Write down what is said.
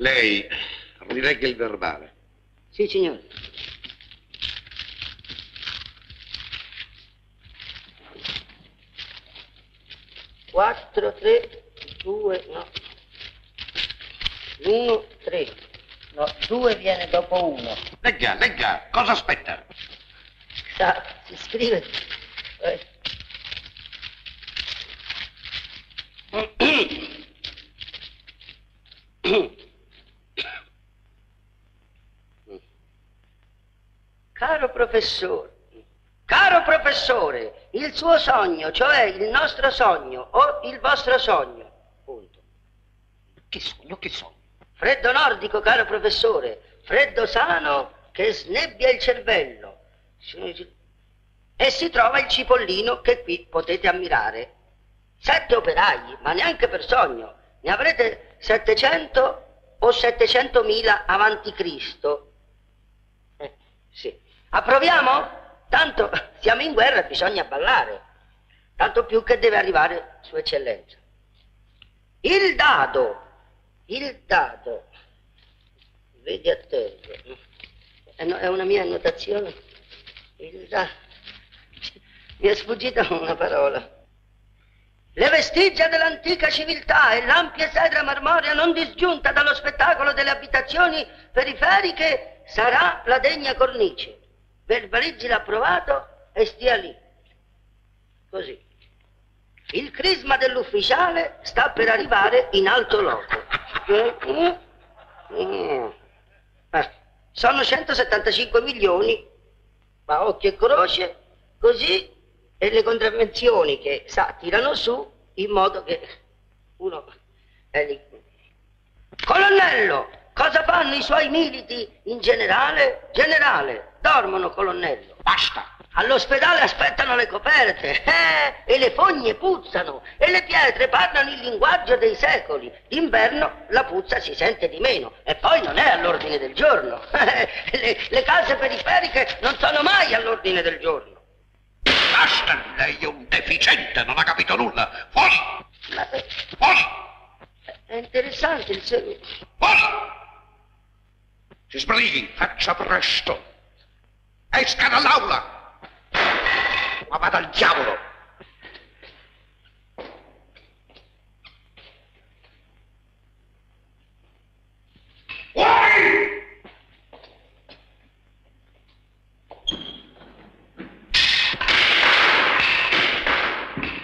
Lei rilegga il verbale. Sì, signore. Quattro, tre, due, no. Uno, tre. No, due viene dopo uno. Legga, legga, cosa aspetta? Sa, si scrive. Eh. Caro professore, caro professore, il suo sogno, cioè il nostro sogno o il vostro sogno. Punto. Che sogno, che sogno? Freddo nordico, caro professore, freddo sano che snebbia il cervello. E si trova il cipollino che qui potete ammirare. Sette operai, ma neanche per sogno. Ne avrete 700 o 700.000 avanti Cristo. Eh, sì. Approviamo? Tanto siamo in guerra bisogna ballare. Tanto più che deve arrivare Sua Eccellenza. Il dado, il dado, vedi a è, no- è una mia annotazione. Il dado, mi è sfuggita una parola. Le vestigia dell'antica civiltà e l'ampia sedra marmorea non disgiunta dallo spettacolo delle abitazioni periferiche sarà la degna cornice. Verbalizzi l'approvato e stia lì. Così. Il crisma dell'ufficiale sta per arrivare in alto loco. Eh, sono 175 milioni, ma occhio e croce, così, e le contravvenzioni che sa tirano su in modo che uno è lì. Colonnello, cosa fanno i suoi militi in generale? Generale, dormono, colonnello. Basta! All'ospedale aspettano le coperte, eh, e le fogne puzzano, e le pietre parlano il linguaggio dei secoli. D'inverno la puzza si sente di meno, e poi non è all'ordine del giorno. le, le case periferiche non sono mai all'ordine del giorno. Basta! Lei è un deficiente, non ha capito nulla. Fuori! Ma eh, Fuori! è interessante il suo... Fuori! Si sbrighi, faccia presto. Esca dall'aula! Ma vada al diavolo!